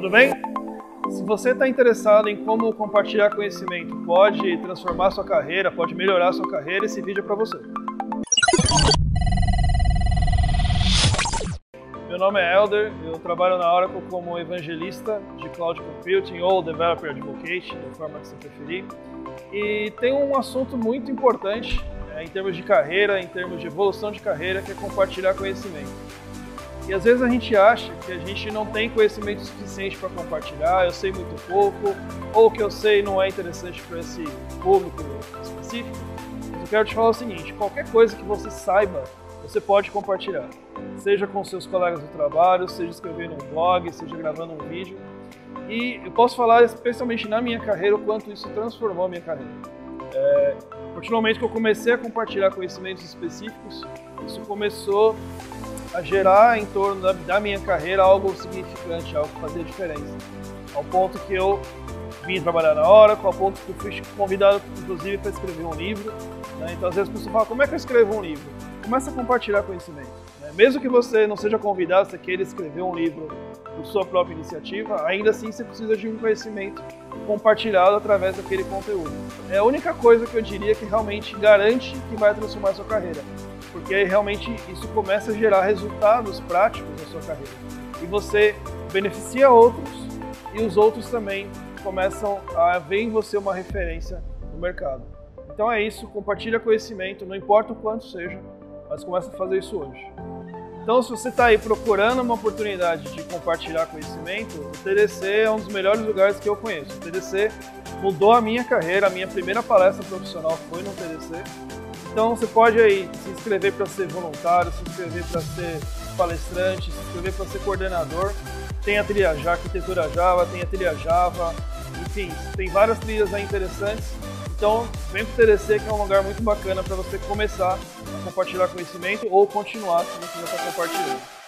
tudo bem? Se você está interessado em como compartilhar conhecimento pode transformar sua carreira, pode melhorar sua carreira, esse vídeo é para você. Meu nome é Elder, eu trabalho na Oracle como evangelista de Cloud Computing ou Developer Advocate, da forma que você preferir. E tem um assunto muito importante é, em termos de carreira, em termos de evolução de carreira, que é compartilhar conhecimento. E às vezes a gente acha que a gente não tem conhecimento suficiente para compartilhar, eu sei muito pouco, ou o que eu sei não é interessante para esse público específico. Mas eu quero te falar o seguinte: qualquer coisa que você saiba, você pode compartilhar. Seja com seus colegas do trabalho, seja escrevendo um blog, seja gravando um vídeo. E eu posso falar, especialmente na minha carreira, o quanto isso transformou a minha carreira. É, a momento que eu comecei a compartilhar conhecimentos específicos, isso começou a gerar em torno da, da minha carreira algo significante, algo que fazia diferença. Ao ponto que eu vim trabalhar na hora, ao ponto que eu fui convidado, inclusive, para escrever um livro. Né? Então, às vezes, as pessoas falam: como é que eu escrevo um livro? Começa a compartilhar conhecimento. Né? Mesmo que você não seja convidado, você queira escrever um livro por sua própria iniciativa, ainda assim você precisa de um conhecimento compartilhado através daquele conteúdo. É a única coisa que eu diria que realmente garante que vai transformar a sua carreira porque realmente isso começa a gerar resultados práticos na sua carreira. E você beneficia outros e os outros também começam a ver em você uma referência no mercado. Então é isso, compartilha conhecimento, não importa o quanto seja, mas começa a fazer isso hoje. Então, se você está aí procurando uma oportunidade de compartilhar conhecimento, o TDC é um dos melhores lugares que eu conheço. O TDC mudou a minha carreira, a minha primeira palestra profissional foi no TDC então você pode aí se inscrever para ser voluntário, se inscrever para ser palestrante, se inscrever para ser coordenador. Tem a trilha Java, arquitetura Java, tem a trilha Java, enfim, tem várias trilhas aí interessantes. Então, vem para o TDC, que é um lugar muito bacana para você começar a compartilhar conhecimento ou continuar se você já está compartilhando.